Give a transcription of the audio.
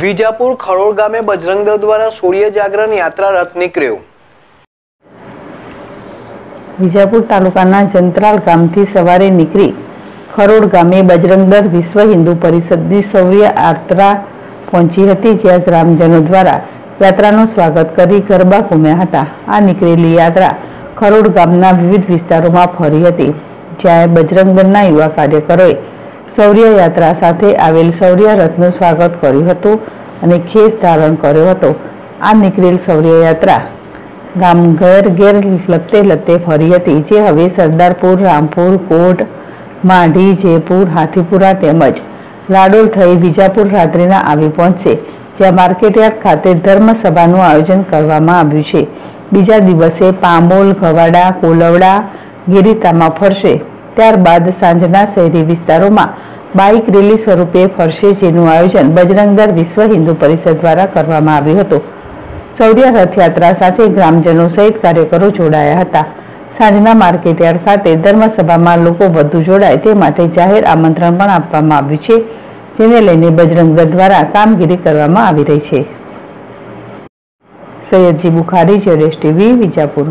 વિજાપુર ખરોડ ગામે બજરંગ દ્વારા સૂર્ય જાગરણ યાત્રા રથ નીકળ્યો. વિજાપુર તાલુકાના જંત્રાલ ગામથી સવારે નીકળી ખરોડ ગામે બજરંગદળ વિશ્વ હિન્દુ પરિષદની સૌર્ય યાત્રા પહોંચી હતી, જ્યાં ગ્રામજનો દ્વારા યાત્રાનું સ્વાગત કરી ગરબા ઘૂમ્યા હતા. આ નીકળેલી યાત્રા ખરોડ ગામના વિવિધ વિસ્તારોમાં ફરી હતી, જ્યાં બજરંગ દળના યુવા કાર્યકરોએ શૌર્ય યાત્રા સાથે આવેલ શૌર્ય રથનું સ્વાગત કર્યું હતું અને ખેસ ધારણ કર્યો હતો. આ નીકળેલ શૌર્ય યાત્રા ગામ ઘેર ઘેર લતે લતે ફરી હતી, જે હવે સરદારપુર, રામપુર, કોટ, માંઢી, જયપુર, હાથીપુરા તેમજ લાડોલ થઈ વિજાપુર રાત્રિના આવી પહોંચશે, જ્યાં માર્કેટયાર્ડ ખાતે ધર્મસભાનું આયોજન કરવામાં આવ્યું છે. બીજા દિવસે પામોલ ગવાડા કોલવડા ગિરિતામાં ફરશે. ત્યારબાદ સાંજના શહેરી વિસ્તારોમાં બાઇક રેલી સ્વરૂપે ફરશે જેનું આયોજન બજરંગદર વિશ્વ હિન્દુ પરિષદ દ્વારા કરવામાં આવ્યું હતું. સૌર્ય રથયાત્રા સાથે ગ્રામજનો સહિત કાર્યકરો જોડાયા હતા. સાંજના માર્કેટયાર્ડ ખાતે ધર્મસભામાં લોકો વધુ જોડાય તે માટે જાહેર આમંત્રણ પણ આપવામાં આવ્યું છે, જેને લઈને બજરંગદળ દ્વારા કામગીરી કરવામાં આવી રહી છે. સૈયદજી બુખારી જેડેશ ટીવી, વિજાપુર.